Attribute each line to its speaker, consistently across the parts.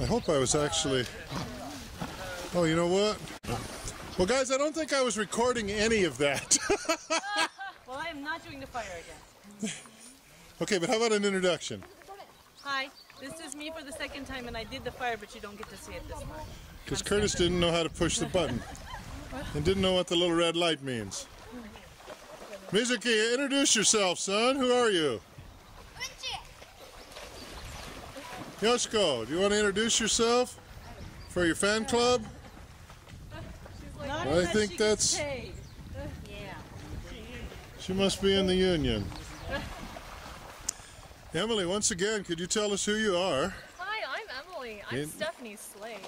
Speaker 1: I hope I was actually. Oh, you know what? Well, guys, I don't think I was recording any of that.
Speaker 2: Well, I am not doing the fire again.
Speaker 1: okay, but how about an introduction?
Speaker 2: Hi, this is me for the second time, and I did the fire, but you don't get to see it this time.
Speaker 1: Because Curtis didn't know how to push the button and didn't know what the little red light means. Mizuki, introduce yourself, son. Who are you? Yoshiko, do you want to introduce yourself for your fan club?
Speaker 2: Not
Speaker 1: I think
Speaker 2: she
Speaker 1: that's- She must be in the union. Emily, once again, could you tell us who you are?
Speaker 3: Hi, I'm Emily. I'm
Speaker 1: In-
Speaker 3: Stephanie's slave.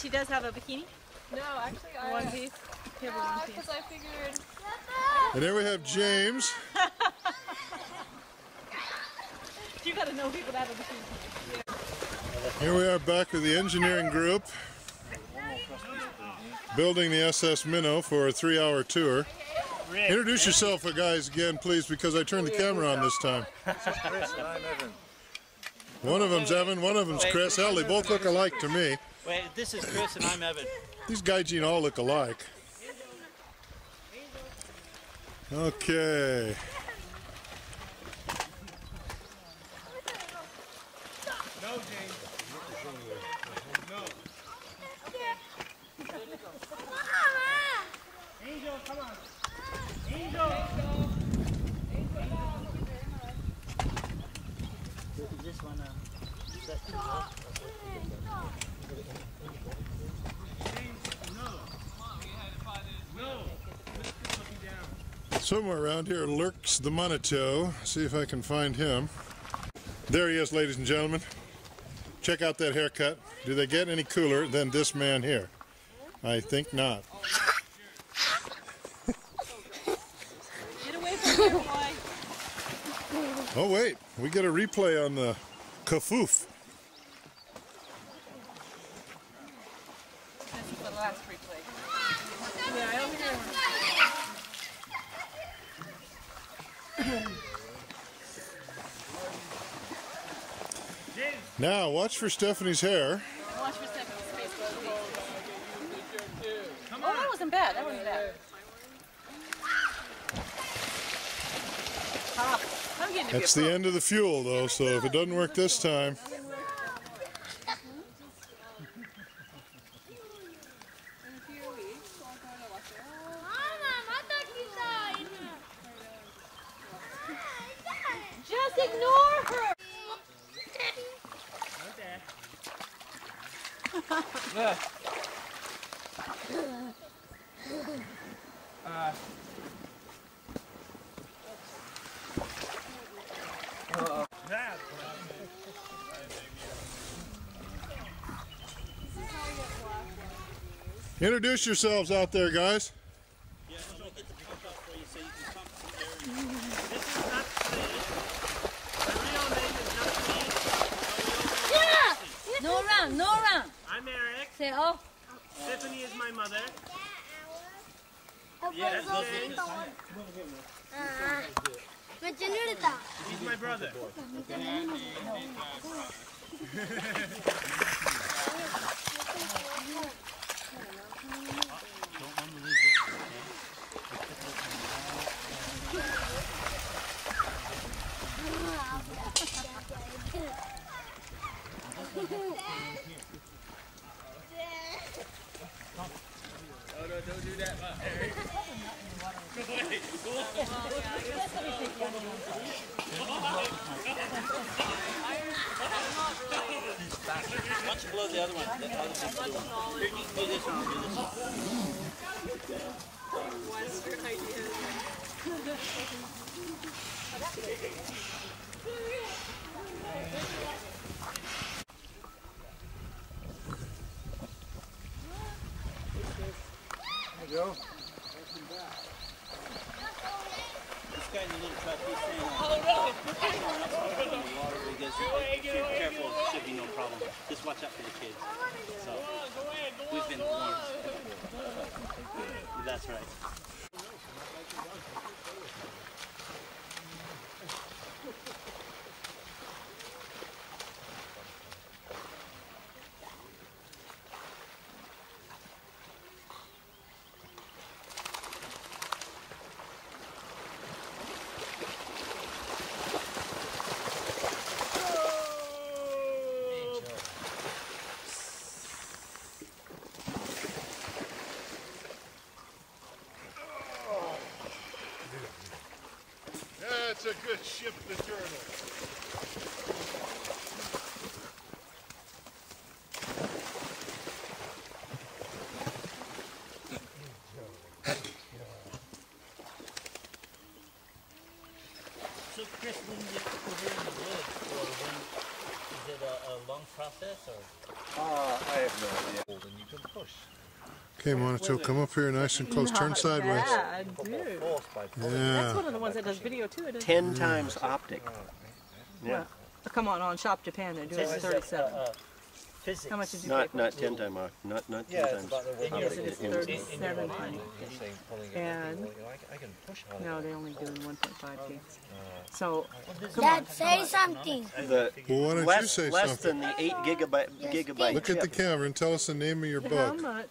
Speaker 2: She does have a bikini,
Speaker 3: No, actually, I.
Speaker 2: one piece. You have a one piece.
Speaker 3: Because I figured.
Speaker 1: And here we have James.
Speaker 2: You gotta know people that have a bikini.
Speaker 1: Here we are back with the engineering group building the SS Minnow for a three hour tour. Introduce yourself, uh, guys, again, please, because I turned the camera on this time.
Speaker 4: Chris I'm Evan.
Speaker 1: One of them's Evan, one of them's Chris. Hell, they both look alike to me.
Speaker 4: Wait, this is Chris and I'm Evan.
Speaker 1: These gaijin all look alike. Okay.
Speaker 4: This one, uh,
Speaker 1: Somewhere around here lurks the Monito. See if I can find him. There he is, ladies and gentlemen. Check out that haircut. Do they get any cooler than this man here? I think not.
Speaker 2: Get away from boy.
Speaker 1: Oh wait, we get a replay on the kafoof.
Speaker 2: This is the last replay. Yeah, I only hear one.
Speaker 1: Now watch for Stephanie's hair.
Speaker 2: Watch for Stephanie's Facebook. Oh, that wasn't bad. That wasn't bad. Ah, I'm getting to be
Speaker 1: That's the end of the fuel though, so if it doesn't work this time,
Speaker 3: Just ignore her!
Speaker 1: Introduce yourselves out there, guys.
Speaker 4: yeah, so I'll get the pump up for you so you can pump some air in. This is not the My real name is Stephanie.
Speaker 5: No run, no run.
Speaker 4: I'm
Speaker 5: oh,
Speaker 4: Stephanie is my mother. Yes.
Speaker 6: Uh-huh.
Speaker 4: He's my brother. don't do that, one? One. This guy in the little truck, he's saying, uh, oh, no. water because if you're careful, it should be no problem. Just watch out for the kids. So, we've been warned. That's right.
Speaker 1: A good ship, the turtle.
Speaker 4: So Chris, when you get over in the woods, or when is it a, a long process or?
Speaker 5: Uh, I have no idea. And you can push.
Speaker 1: Okay, Monato, come up here nice and close. Turn sideways.
Speaker 2: Yeah,
Speaker 5: Put more
Speaker 2: dude.
Speaker 5: force by pulling.
Speaker 1: Yeah.
Speaker 2: That's one of the ones that does video too. It is.
Speaker 5: Ten times optic. Yeah.
Speaker 2: Come on, on Shop Japan, they're doing
Speaker 4: This is, uh,
Speaker 2: 37.
Speaker 4: uh, physics.
Speaker 2: How much did you pay
Speaker 5: Not
Speaker 2: for
Speaker 5: not
Speaker 2: it?
Speaker 5: ten time op- not not ten
Speaker 7: Yeah, it's
Speaker 5: times.
Speaker 7: about the way
Speaker 4: your-
Speaker 5: optic.
Speaker 2: It is
Speaker 5: It was-
Speaker 2: 37 honey.
Speaker 7: You're saying pulling it,
Speaker 2: And-
Speaker 7: you know, I, I can push on it.
Speaker 2: No, they only do 1.5 gigs. So,
Speaker 6: Dad, say something.
Speaker 5: The
Speaker 1: Well, why don't you
Speaker 5: less
Speaker 1: say
Speaker 5: less
Speaker 1: something?
Speaker 5: than the eight gigabyte gigabyte
Speaker 1: Look at the
Speaker 5: chip.
Speaker 1: camera and tell us the name of your
Speaker 2: how
Speaker 1: bug.
Speaker 2: much?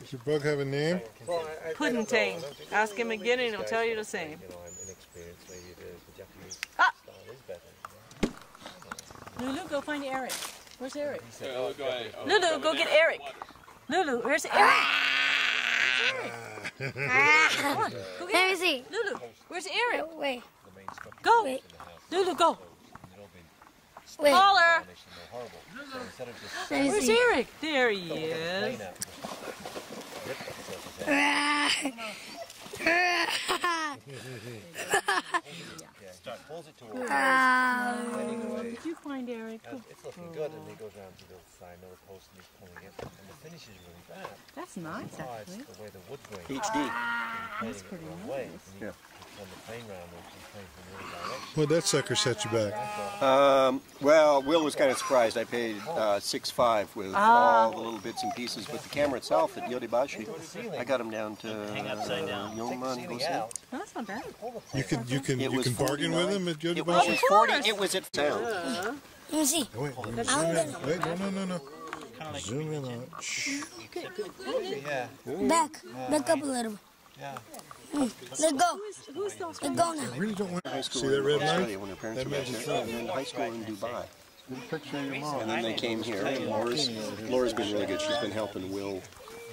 Speaker 1: Does your bug have a name?
Speaker 7: Well, I, I, I
Speaker 2: Pudding tang.
Speaker 7: I don't think-
Speaker 2: Ask him again and he'll tell you the same.
Speaker 7: You know, I'm inexperienced. Maybe it is. The Japanese
Speaker 2: Ah!
Speaker 7: style is better.
Speaker 2: Lulu, go find Eric. Where's Eric?
Speaker 8: Oh, go ahead. Oh,
Speaker 2: Lulu, go get Eric. Lulu, where's Eric? Go get
Speaker 6: Let me see.
Speaker 2: Lulu, where's Eric?
Speaker 6: Wait,
Speaker 7: The
Speaker 2: Go.
Speaker 6: Wait.
Speaker 2: Lulu, go.
Speaker 6: wait.
Speaker 2: Caller.
Speaker 7: foundation, they're. So instead of just
Speaker 6: Let me
Speaker 2: Where's
Speaker 6: see.
Speaker 2: Eric? There he is.
Speaker 7: plain out, rip the surface out. Yeah, start pulls it towards. Heading away.
Speaker 2: Did you find Eric?
Speaker 7: And it's looking good, and he goes around to the side middle post and he's pulling it, and the finish is really bad.
Speaker 2: That's nice,
Speaker 7: Oh, it's
Speaker 2: actually.
Speaker 7: the way the wood grain.
Speaker 5: HD.
Speaker 7: Playing it
Speaker 2: pretty
Speaker 7: the wrong way.
Speaker 2: nice.
Speaker 5: Yeah.
Speaker 7: Turn the plane around and he's playing from the other direction.
Speaker 1: What'd that sucker set you back?
Speaker 5: Um, well, Will was kind of surprised. I paid uh, six five with all the little bits and pieces, but the camera itself at Yodobashi, I got him down to
Speaker 4: Hang upside down.
Speaker 5: Yonman
Speaker 7: Ceiling
Speaker 5: Gosei.
Speaker 2: No, that's not bad.
Speaker 1: You can you can
Speaker 5: It
Speaker 1: you can bargain with him at
Speaker 5: It was,
Speaker 1: Yodobashi?
Speaker 5: it was forty. It was at sound.
Speaker 6: Let me see.
Speaker 1: Wait, wait. Wait, no, no, no, no. Zoom in on it.
Speaker 6: Back. Back up a little.
Speaker 7: yeah.
Speaker 6: Let go.
Speaker 2: Who's those?
Speaker 6: Let go now.
Speaker 1: I really don't want
Speaker 5: High school
Speaker 1: See that red line?
Speaker 5: When her parents
Speaker 1: That
Speaker 5: were back
Speaker 1: means it's
Speaker 5: there,
Speaker 1: on.
Speaker 5: and high school in Dubai.
Speaker 1: Picture your mom.
Speaker 5: And then they came here, and Laura's, Laura's been really good. She's been helping Will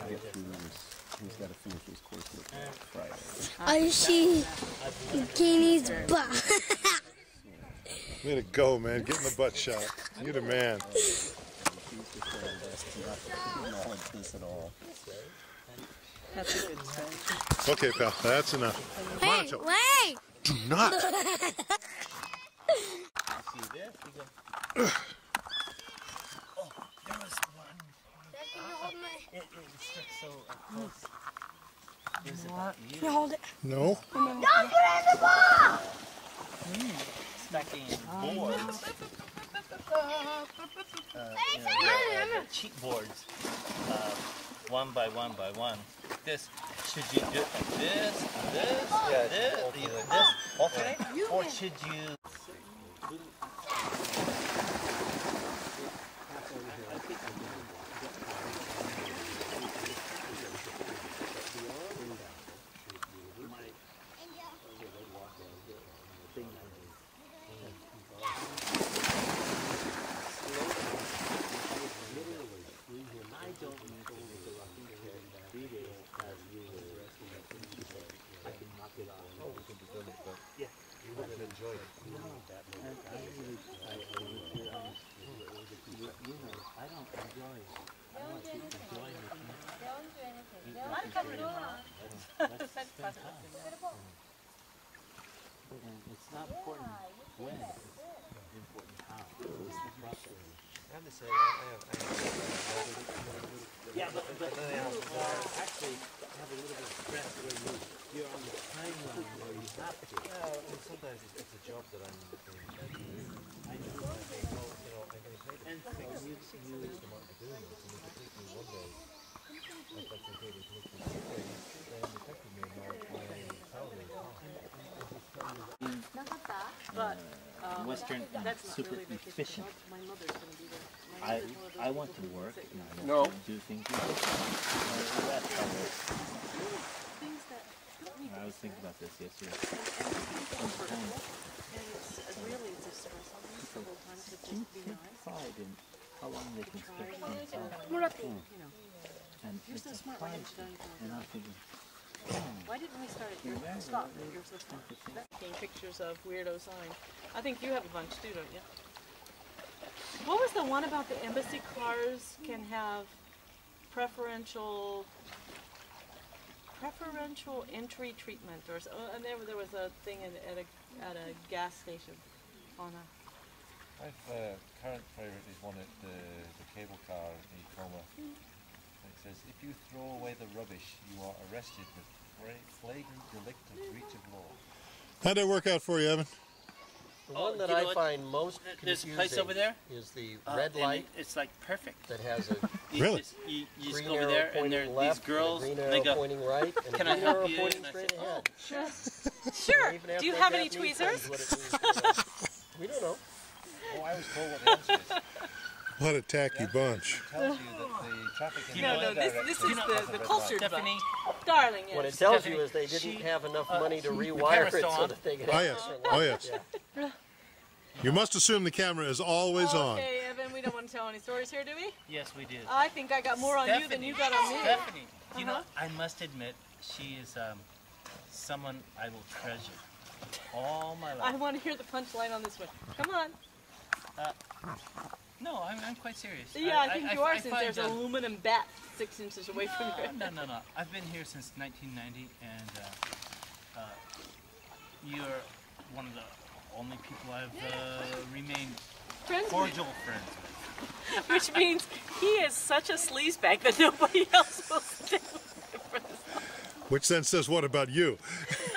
Speaker 5: get through this. He's got to finish his coursework Friday.
Speaker 6: I see Bikinis butt.
Speaker 1: Way to go, man. Getting the butt shot. You're the man.
Speaker 2: That's a good sign.
Speaker 1: Okay, pal. That's enough.
Speaker 6: Hey,
Speaker 1: Monato,
Speaker 6: wait.
Speaker 1: do not.
Speaker 4: See? You go. There was one. It, it stuck so close. It was about you
Speaker 6: Can you hold it?
Speaker 1: No.
Speaker 4: stacking boards. Uh, you know, the, the cheap boards, uh, one by one by one. This should you do this, this,
Speaker 7: Yeah,
Speaker 4: this,
Speaker 7: alternate.
Speaker 4: this, alternate, or should you? Important when, important how. It's the.
Speaker 7: I have to say, I have, I have,
Speaker 4: Yeah, but, but you uh, actually have a little bit of stress where you, you're on the timeline where you have to.
Speaker 7: yeah, and sometimes it's, it's a job that I'm doing.
Speaker 4: I know.
Speaker 7: You know, I'm getting paid
Speaker 4: And
Speaker 7: X
Speaker 4: you, you,
Speaker 7: amount for doing this, and if it takes me one day, like that's okay, it takes me two days, then my salary is
Speaker 2: But
Speaker 4: Western and
Speaker 2: that's
Speaker 4: super
Speaker 2: really
Speaker 4: efficient.
Speaker 2: My mother's going to be there. My
Speaker 4: I,
Speaker 2: mother's one of those
Speaker 4: I want to work and I want
Speaker 5: No.
Speaker 4: to do things. with it. That's how it-
Speaker 2: Things that don't need
Speaker 4: I was thinking about this yesterday.
Speaker 2: and it's really it's a stress on me the whole time to
Speaker 4: Can
Speaker 2: just be
Speaker 4: take
Speaker 2: nice.
Speaker 4: pride in how long they can stretch things out.
Speaker 6: Murati. Oh.
Speaker 2: You know,
Speaker 4: And
Speaker 2: you're
Speaker 4: it's
Speaker 2: so
Speaker 4: a
Speaker 2: smart. Why
Speaker 4: pride
Speaker 2: haven't you done
Speaker 4: thing.
Speaker 2: anything
Speaker 4: And
Speaker 2: like
Speaker 4: I'm thinking,
Speaker 2: Why didn't we start it here? Stop. You're so taking pictures of weirdo signs. I think you have a bunch too, don't you? What was the one about the embassy cars can have preferential preferential entry treatment or so, and there, there was a thing in, at a at a gas station on a
Speaker 7: My uh, current favourite is one at the, the cable car in Tacoma. It says, if you throw away the rubbish, you are arrested with fra- flagrant delict of breach of law.
Speaker 1: How'd that work out for you, Evan?
Speaker 5: The
Speaker 4: Oh,
Speaker 5: one that
Speaker 4: you know
Speaker 5: I
Speaker 4: what?
Speaker 5: find most
Speaker 4: There-
Speaker 5: confusing
Speaker 4: There's a place over there.
Speaker 5: is the
Speaker 4: uh,
Speaker 5: red light
Speaker 4: it- It's like perfect.
Speaker 5: that has a
Speaker 4: You
Speaker 1: Really?
Speaker 4: Just, you, you just go over there and there
Speaker 5: pointing
Speaker 4: are these girls.
Speaker 5: and green
Speaker 4: They
Speaker 5: arrow
Speaker 4: go,
Speaker 5: pointing right, and
Speaker 4: "Can
Speaker 5: a
Speaker 4: I
Speaker 5: green
Speaker 4: help you?"
Speaker 5: pointing
Speaker 4: And I
Speaker 5: straight
Speaker 4: said,
Speaker 5: ahead.
Speaker 2: Sure.
Speaker 5: Even after
Speaker 2: Do you have any tweezers?
Speaker 5: tells you what it means, they go, we don't know.
Speaker 7: Oh, I was told what the answer is.
Speaker 1: What a tacky bunch.
Speaker 7: It tells you that the traffic in
Speaker 2: No, no, this- this is the-
Speaker 7: a
Speaker 2: the
Speaker 7: red
Speaker 2: cultured
Speaker 7: light.
Speaker 4: Stephanie,
Speaker 2: Darling, yes.
Speaker 5: What it tells
Speaker 4: Stephanie,
Speaker 5: you is they didn't
Speaker 4: she-
Speaker 5: have enough
Speaker 4: uh,
Speaker 5: money to rewire
Speaker 4: camera's
Speaker 5: it so that they could
Speaker 1: Oh yes. Oh yes.
Speaker 5: Yeah.
Speaker 1: You must assume the camera is always on.
Speaker 2: Okay, Evan, we don't want to tell any stories here, do we?
Speaker 4: yes, we do.
Speaker 2: I think I got more on you than you got on me.
Speaker 4: Stephanie, you know,
Speaker 2: Uh-huh.
Speaker 4: I must admit, she is um, someone I will treasure all my life.
Speaker 2: I want to hear the punchline on this one. Come on.
Speaker 4: No, I'm, I'm quite serious.
Speaker 2: Yeah, I, think you are
Speaker 4: I
Speaker 2: since
Speaker 4: find,
Speaker 2: there's an
Speaker 4: um,
Speaker 2: aluminum bat six inches away from
Speaker 4: No,
Speaker 2: you.
Speaker 4: no, no, no. I've been here since 1990, and uh, uh, you're one of the only people I've uh, remained
Speaker 2: Friends with,
Speaker 4: cordial friends with.
Speaker 2: which means he is such a sleazebag that nobody else will stay with him.
Speaker 1: Which then says what about you?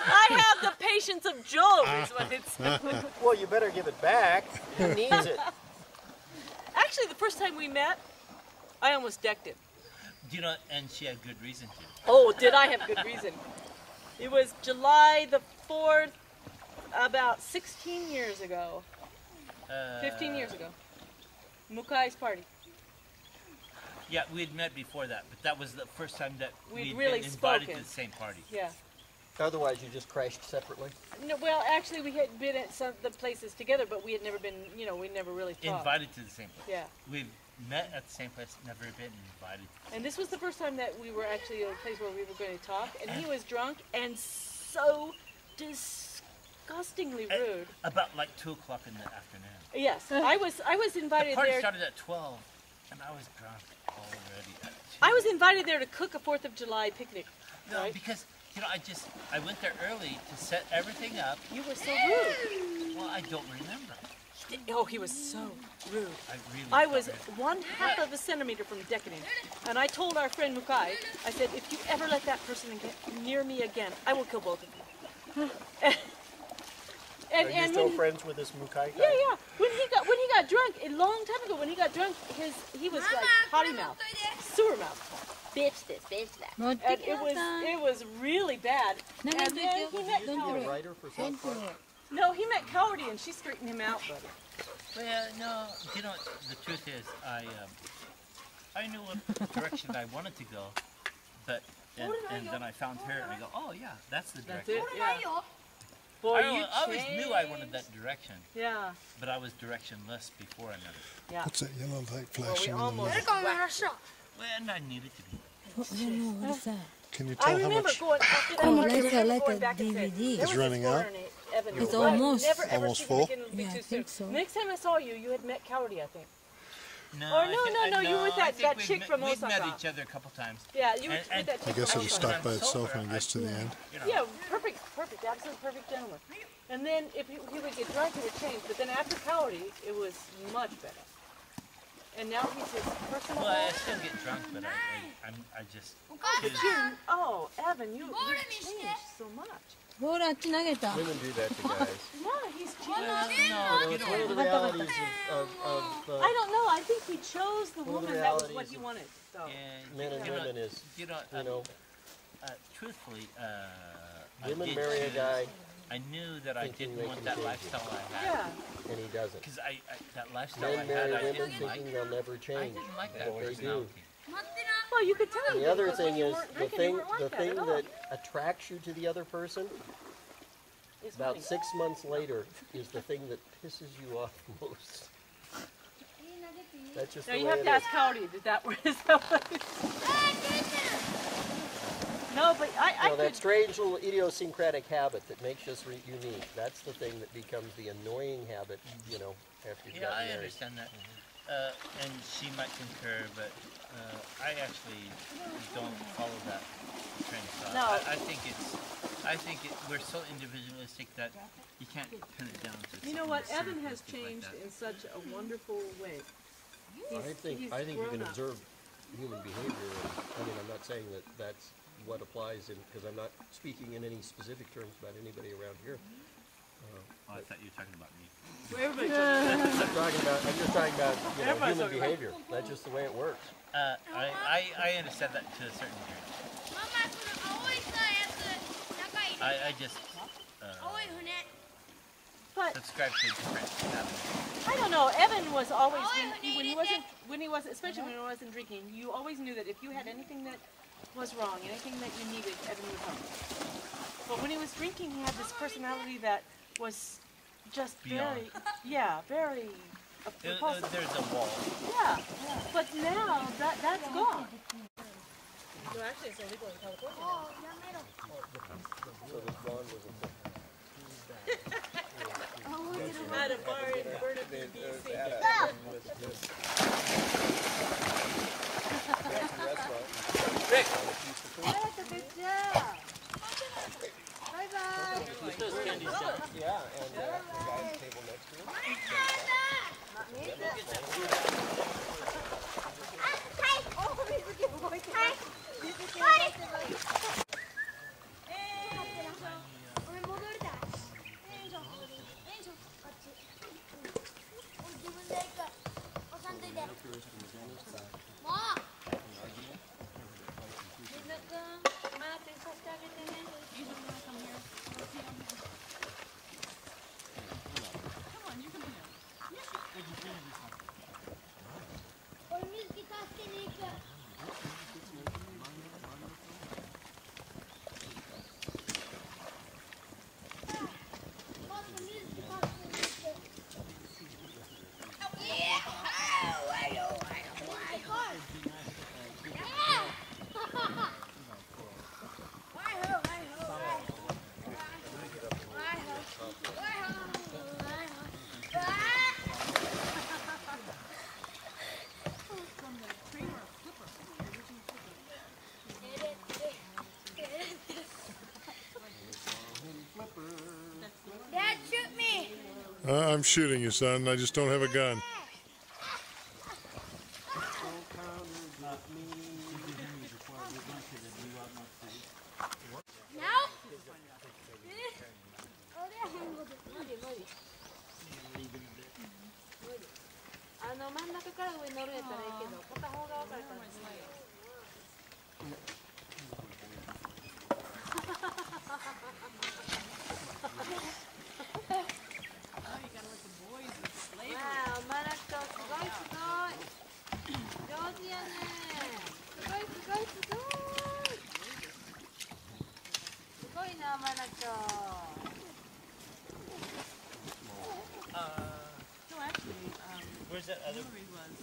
Speaker 2: I have the patience of Job, is what it says.
Speaker 5: Well, you better give it back. He needs it.
Speaker 2: Actually, the first time we met, I almost decked him.
Speaker 4: You know, and she had good reason to.
Speaker 2: Oh, did I have good reason? It was July the 4th, about 16 years ago.
Speaker 4: Uh,
Speaker 2: 15 years ago. Mukai's party.
Speaker 4: Yeah, we had met before that, but that was the first time that
Speaker 2: We'd
Speaker 4: we'd
Speaker 2: really
Speaker 4: been invited
Speaker 2: spoken.
Speaker 4: to the same party.
Speaker 2: Yeah.
Speaker 5: Otherwise, you just crashed separately.
Speaker 2: No, well, actually, we had been at some the places together, but we had never been, you know, we never really talked.
Speaker 4: Invited to the same place.
Speaker 2: Yeah.
Speaker 4: We've met at the same place, never been invited.
Speaker 2: And this was the first time that we were actually at a place where we were going to talk, and he uh. was drunk and so disgustingly
Speaker 4: At-
Speaker 2: rude.
Speaker 4: About like two o'clock in the afternoon.
Speaker 2: Yes, I was I was invited
Speaker 4: The
Speaker 2: invited
Speaker 4: party
Speaker 2: there.
Speaker 4: started at twelve, and I was drunk already. At two.
Speaker 2: I was invited there to cook a Fourth of July picnic.
Speaker 4: no
Speaker 2: right?
Speaker 4: because you know I just I went there early to set everything up.
Speaker 2: You were so rude.
Speaker 4: Well, I don't remember.
Speaker 2: Oh, he was so rude.
Speaker 4: I really.
Speaker 2: I was
Speaker 4: remember.
Speaker 2: one half of a centimeter from decking him. And I told our friend Mukai, I said, if you ever let that person get near me again, I will kill both of you. and
Speaker 5: Are you
Speaker 2: and
Speaker 5: still
Speaker 2: when he,
Speaker 5: friends with this Mukai guy?
Speaker 2: yeah, yeah. When he got when he got drunk a long time ago, when he got drunk, his he was like potty mouth, sewer mouth, bitch this, bitch that, and it was it was really bad. And then he met
Speaker 5: You a
Speaker 2: Cowardy.
Speaker 5: writer for South Park?
Speaker 2: No, he met Cowardy, and she straightened him out. Buddy.
Speaker 4: Well, no, you know the truth is I um, I knew what direction I wanted to go, but and, and then I found her and I go, oh yeah, that's the
Speaker 2: That's
Speaker 4: direction.
Speaker 2: it. Yeah. Boy,
Speaker 4: I,
Speaker 2: you
Speaker 4: I always knew I wanted that direction,
Speaker 2: Yeah,
Speaker 4: but I was directionless before I met her.
Speaker 2: yeah.
Speaker 1: What's that yellow light
Speaker 2: Well, we
Speaker 1: flashing in the
Speaker 2: almost.
Speaker 1: middle?
Speaker 4: Well, and I needed to be.
Speaker 8: What is that?
Speaker 1: Can you
Speaker 2: I
Speaker 1: tell how much?
Speaker 2: going
Speaker 8: Oh,
Speaker 2: party,
Speaker 8: like
Speaker 2: I
Speaker 8: a-
Speaker 2: remember
Speaker 8: like a
Speaker 2: back and saying,
Speaker 8: DVD.
Speaker 2: "There
Speaker 1: It's running out?
Speaker 2: corner in Evan
Speaker 8: It's
Speaker 2: Road.
Speaker 8: Almost-
Speaker 2: never, ever
Speaker 1: almost full?
Speaker 8: Yeah, I think so.
Speaker 2: Next time I saw you, you had met Cowardy, I think.
Speaker 4: No,
Speaker 2: Or
Speaker 4: I
Speaker 2: no, no, no, you were with that-
Speaker 4: think
Speaker 2: that
Speaker 4: we've
Speaker 2: chick
Speaker 4: met-
Speaker 2: from
Speaker 4: We've met each other a couple times.
Speaker 2: Yeah, you were
Speaker 4: And-
Speaker 2: with that chick
Speaker 1: I guess it'll
Speaker 2: Osaka.
Speaker 1: stop by itself when
Speaker 4: sober,
Speaker 1: it gets to the end.
Speaker 2: Yeah, perfect, perfect, absolute perfect gentleman. And then if he, he would get drunk, he would change. But then after Cowardy, it was much better. And now he's his personal.
Speaker 4: Well, I still get drunk, but I, I, I'm, I just.
Speaker 2: Kidding. Oh, Evan, you, you changed so much.
Speaker 5: Women do that to guys.
Speaker 2: no, he's cheating.
Speaker 4: Well, no,
Speaker 5: you know, the realities of, of, of uh, I
Speaker 2: don't know. I think he chose the
Speaker 5: woman. The
Speaker 2: that was what he wanted. So.
Speaker 4: Yeah,
Speaker 5: men and women is,
Speaker 4: you know, uh, truthfully, uh,
Speaker 5: women marry a guy
Speaker 4: I knew that I didn't want that
Speaker 5: change
Speaker 4: lifestyle I had.
Speaker 2: Yeah.
Speaker 5: and he doesn't.
Speaker 4: Because I, I, that lifestyle
Speaker 5: Men
Speaker 4: I had, I
Speaker 5: women
Speaker 4: didn't like.
Speaker 5: thinking they'll never
Speaker 4: I
Speaker 5: change.
Speaker 4: didn't like that
Speaker 5: But they do.
Speaker 2: Well, you could tell.
Speaker 5: And the other thing is, the
Speaker 2: drinking,
Speaker 5: thing
Speaker 2: like
Speaker 5: the
Speaker 2: like
Speaker 5: thing
Speaker 2: at
Speaker 5: that attracts you to the other person
Speaker 2: Is
Speaker 5: about
Speaker 2: money.
Speaker 5: six months later is the thing that pisses you off most. That's just
Speaker 2: Now
Speaker 5: the
Speaker 2: you
Speaker 5: way
Speaker 2: have
Speaker 5: it
Speaker 2: to
Speaker 5: is.
Speaker 2: ask Cody. Did that? Is that what?
Speaker 3: No, but I, I
Speaker 9: You know, that
Speaker 3: could.
Speaker 9: strange little idiosyncratic habit that makes us re- unique. That's the thing that becomes the annoying habit, you know, after you've
Speaker 4: Yeah, I
Speaker 9: married.
Speaker 4: understand that. Uh, and she might concur, but uh, I actually don't follow that train of thought.
Speaker 3: No.
Speaker 4: I, I think it's, I think it, we're so individualistic that you can't pin it down to.
Speaker 3: You know what? Evan has
Speaker 4: simplistic like
Speaker 3: changed in such a wonderful way. He's,
Speaker 9: I think
Speaker 3: he's
Speaker 9: I think you can
Speaker 3: up.
Speaker 9: observe human behavior. And, I mean, I'm not saying that that's what applies in because I'm not speaking in any specific terms about anybody around here.
Speaker 4: Oh, I thought you were talking about me.
Speaker 3: Everybody does.
Speaker 9: I'm talking about I'm just talking about you know,
Speaker 3: Everybody's
Speaker 9: human
Speaker 3: talking about-
Speaker 9: behavior. That's just the way it works.
Speaker 4: Uh, I, I, I understand that to a certain degree.
Speaker 2: ママその青いさやつ仲いい
Speaker 4: I, I just uh,
Speaker 2: 青い船
Speaker 3: But
Speaker 4: subscribe to a different habit.
Speaker 3: I don't know. Evan was always
Speaker 2: Oh,
Speaker 3: when,
Speaker 2: when
Speaker 3: he,
Speaker 2: he
Speaker 3: when he
Speaker 2: did
Speaker 3: wasn't when he was especially when he wasn't drinking. You always knew that if you had anything that was wrong. Anything that you needed, Evan would help. But when he was drinking, he had this personality that was just
Speaker 4: Beyond.
Speaker 3: very, yeah, very uh,
Speaker 4: uh, there's a wall.
Speaker 3: Yeah, yeah. but now that that's gone.
Speaker 2: No, actually, it's illegal in California.
Speaker 7: Oh,
Speaker 9: so this bond was a.
Speaker 3: At a bar in Burnaby, BC.
Speaker 9: Uh,
Speaker 10: I'm shooting you, son. I just don't have a gun.
Speaker 4: Where's that other?
Speaker 3: Hillary was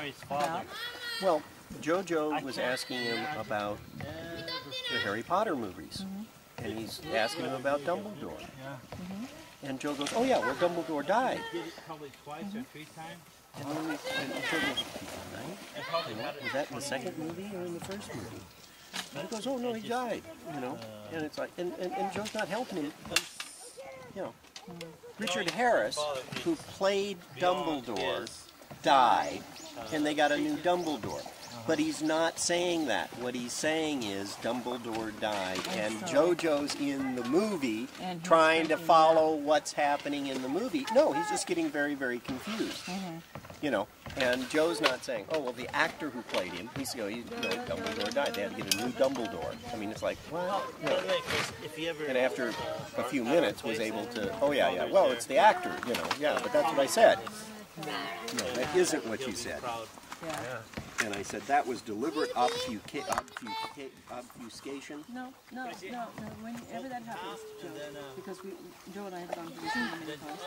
Speaker 4: Harry's father.
Speaker 9: Well, JoJo was asking him about the Harry Potter movies. Mm-hmm. And he's asking him about Dumbledore.
Speaker 4: Yeah.
Speaker 9: And Joe goes, oh yeah, well Dumbledore died.
Speaker 4: Did it probably twice or three times.
Speaker 9: And, then, and Joe goes, right?
Speaker 4: And probably
Speaker 9: You know,
Speaker 4: had it
Speaker 9: was that in the second movie or in the first movie?
Speaker 5: And he goes, oh no, he died, you know. Uh, and it's like, and, and, and Joe's not helping him. You know, Richard Harris, who played Dumbledore, died, and they got a new Dumbledore. But he's not saying that. What he's saying is Dumbledore died, and JoJo's in the movie trying to follow what's happening in the movie. No, he's just getting very, very confused. You know, and Joe's not saying, oh, well, the actor who played him, he's going, you know, Dumbledore died. They had to get a new Dumbledore. I mean, it's like, well,
Speaker 4: By the way, Chris, if you ever
Speaker 5: and after a few minutes was able to, oh, yeah, yeah, well, it's the actor, you know, yeah, but that's what I said. No, that isn't what you said.
Speaker 4: proud,
Speaker 5: And I said that was deliberate obfusca- obfusca- obfuscation.
Speaker 2: No, no, no, no. Whenever that happens, Joe, because we, Joe and I have gone to the cinema many times,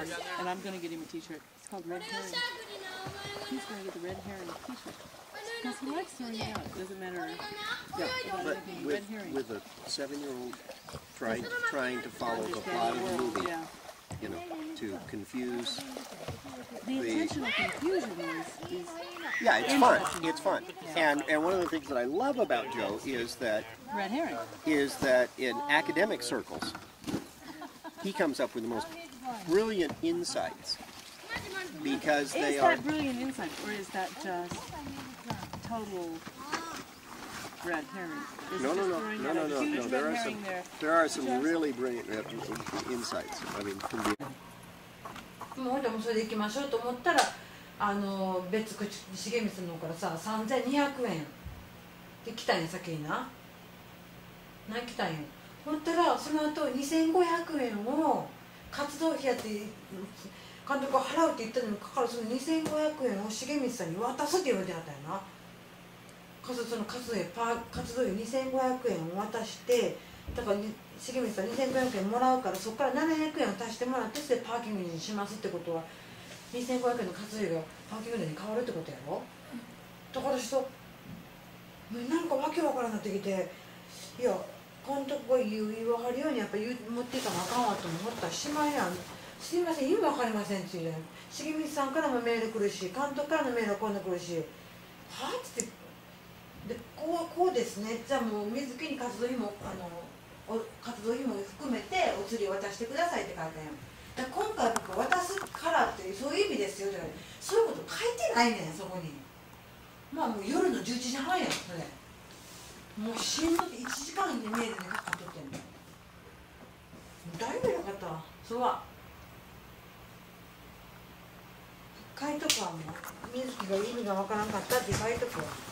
Speaker 2: and, and I'm going to get him a T-shirt. It's called Red Herring. He's going to get the Red Herring T-shirt because he likes throwing it out. Doesn't matter. Yeah, about
Speaker 5: But
Speaker 2: anything. Red
Speaker 5: with,
Speaker 2: Herring.
Speaker 5: with a seven-year-old trying, trying to follow the plot of the movie,
Speaker 2: Yeah.
Speaker 5: You know, to confuse.
Speaker 2: The intentional confusion is, is
Speaker 5: Yeah, it's fun. It's fun. And and one of the things that I love about Joe is that
Speaker 2: red herring.
Speaker 5: is that in academic circles, he comes up with the most brilliant insights because they
Speaker 2: Is
Speaker 5: are.
Speaker 2: that brilliant insight, or is that just total red herring.
Speaker 5: No,
Speaker 8: でもそれで行きましょうと思ったら、あの別口茂光の方からさ、三千二百円で来たんや先にな。何来たんや。ほったらその後二2500円を活動費やって監督が払うって言ったのにかかるその2500円を重光さんに渡すって言われてあったよな。その活動費パー活動費2500円を渡してだから重光さん2500円もらうからそこから700円を足してもらってそれパーキングにしますってことは2500円の活動費がパーキングに変わるってことやろ？だから私ともうなんかわけわからなってきていや監督が言う言わはるようにやっぱ言う持っていかなあかんわと思ったらしまいやん。すいません意味わかりませんって言うじゃん重光さんからもメール来るし監督からのメールが今度来るし。はあっつってでこうこうですね。じゃあもう水木に活動費もあの活動費も含めてお釣りを渡してくださいって書いたんやだ今回僕渡すからっていうそういう意味ですよってそういうこと書いてないねんそこに。まあもう夜の11時半やんそれ。もうしんどって1時間にメールでかかっとってんの。だいぶよかったわ。そうは。書いとくわもう。水木が意味がわからんかったって書いとくわ。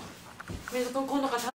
Speaker 8: 水木今度から